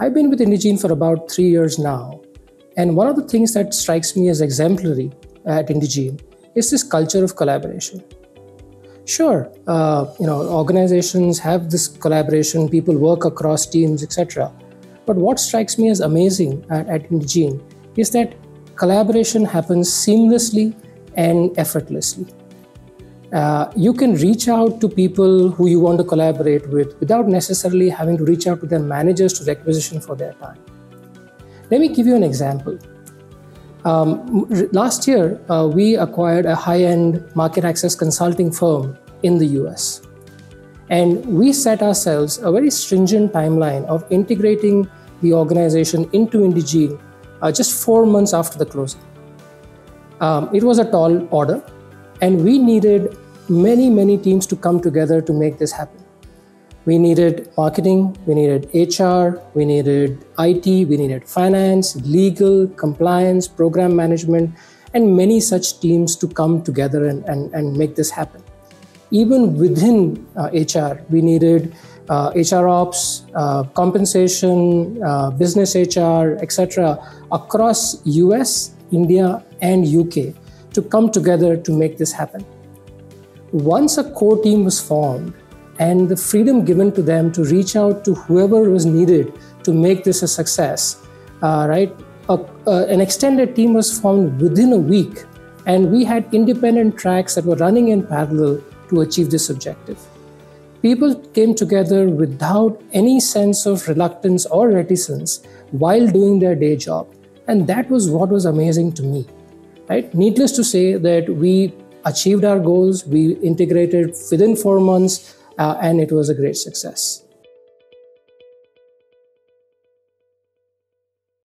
I've been with Indegene for about three years now. And one of the things that strikes me as exemplary at Indegene is this culture of collaboration. Sure, uh, you know, organizations have this collaboration, people work across teams, etc. But what strikes me as amazing at, at is that collaboration happens seamlessly and effortlessly. Uh, you can reach out to people who you want to collaborate with without necessarily having to reach out to their managers to requisition for their time. Let me give you an example. Um, last year, uh, we acquired a high end market access consulting firm in the US. And we set ourselves a very stringent timeline of integrating the organization into Indegene uh, just four months after the closing. Um, it was a tall order, and we needed many, many teams to come together to make this happen. We needed marketing, we needed HR, we needed IT, we needed finance, legal, compliance, program management, and many such teams to come together and, and, and make this happen. Even within uh, HR, we needed uh, HR ops, uh, compensation, uh, business HR, etc., across US, India, and UK to come together to make this happen. Once a core team was formed and the freedom given to them to reach out to whoever was needed to make this a success, uh, right? an extended team was formed within a week, and we had independent tracks that were running in parallel to achieve this objective people came together without any sense of reluctance or reticence while doing their day job. And that was what was amazing to me. Right? Needless to say that we achieved our goals, we integrated within four months, uh, and it was a great success.